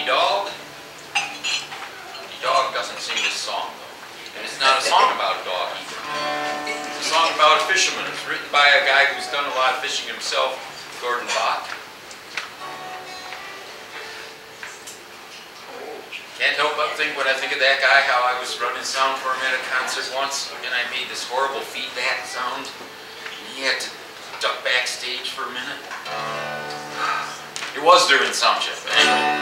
Doggy Dog. Doggy Dog doesn't sing this song though. And it's not a song about a dog either. It's a song about a fisherman. It's written by a guy who's done a lot of fishing himself, Gordon Bok. Can't help but think when I think of that guy, how I was running sound for him at a concert once, and I made this horrible feedback sound. And he had to duck backstage for a minute. It was during sound check, anyway.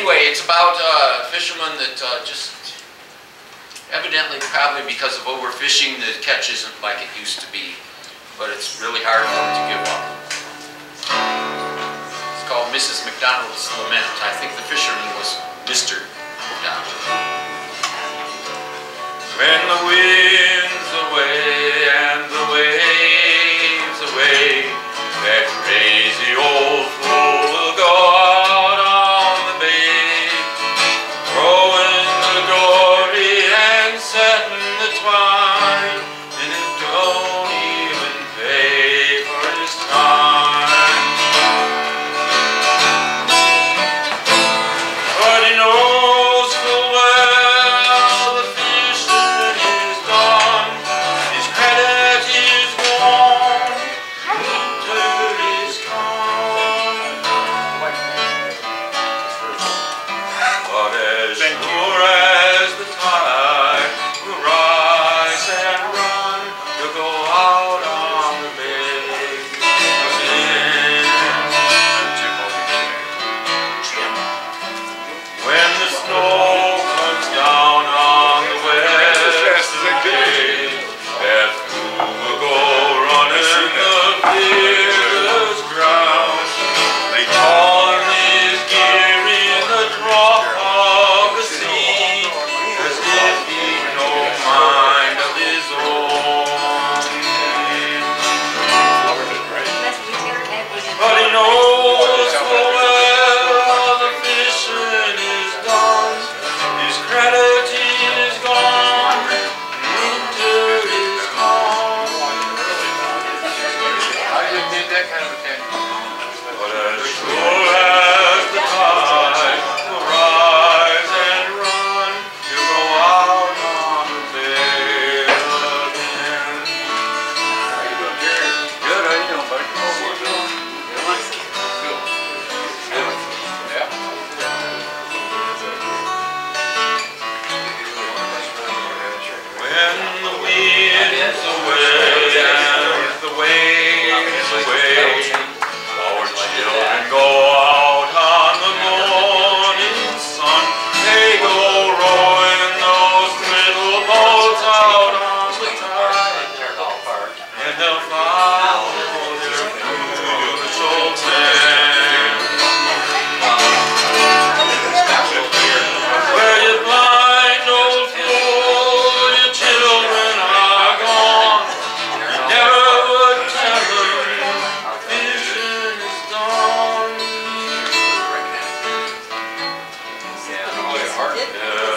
Anyway, it's about uh, a fisherman that uh, just evidently, probably because of overfishing, the catch isn't like it used to be. But it's really hard for him to give up. It's called Mrs. McDonald's Lament. I think the fisherman Yeah.